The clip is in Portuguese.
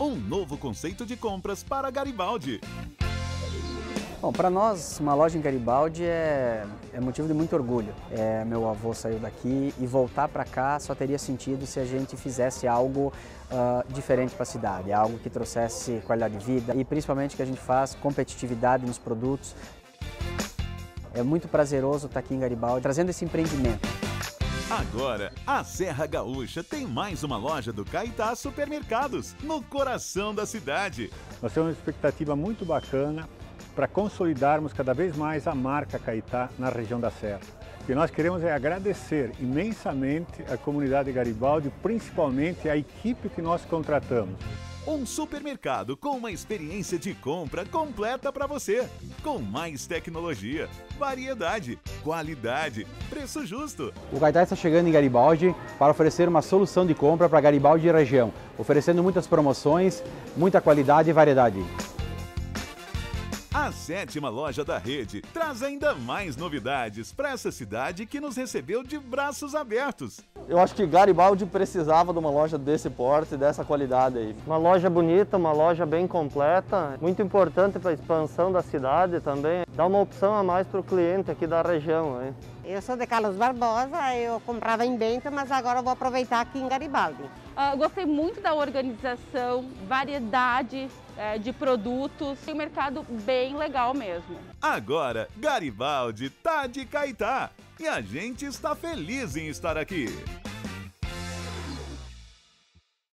Um novo conceito de compras para Garibaldi. Bom, para nós, uma loja em Garibaldi é, é, motivo de muito orgulho. É, meu avô saiu daqui e voltar para cá só teria sentido se a gente fizesse algo uh, diferente para a cidade, algo que trouxesse qualidade de vida e principalmente que a gente faz competitividade nos produtos. É muito prazeroso estar aqui em Garibaldi trazendo esse empreendimento. Agora, a Serra Gaúcha tem mais uma loja do Caetá Supermercados, no coração da cidade. Nós temos uma expectativa muito bacana para consolidarmos cada vez mais a marca Caetá na região da Serra. O que nós queremos é agradecer imensamente a comunidade Garibaldi, principalmente a equipe que nós contratamos. Um supermercado com uma experiência de compra completa para você. Com mais tecnologia, variedade, qualidade, preço justo. O Caetá está chegando em Garibaldi para oferecer uma solução de compra para Garibaldi e região, oferecendo muitas promoções, muita qualidade e variedade. A sétima loja da rede traz ainda mais novidades para essa cidade que nos recebeu de braços abertos. Eu acho que Garibaldi precisava de uma loja desse porte, dessa qualidade aí. Uma loja bonita, uma loja bem completa, muito importante para a expansão da cidade também. Dá uma opção a mais para o cliente aqui da região. Hein? Eu sou de Carlos Barbosa, eu comprava em Bento, mas agora eu vou aproveitar aqui em Garibaldi. Uh, gostei muito da organização, variedade é, de produtos, tem um mercado bem legal mesmo. Agora, Garibaldi tá de Caetá e a gente está feliz em estar aqui.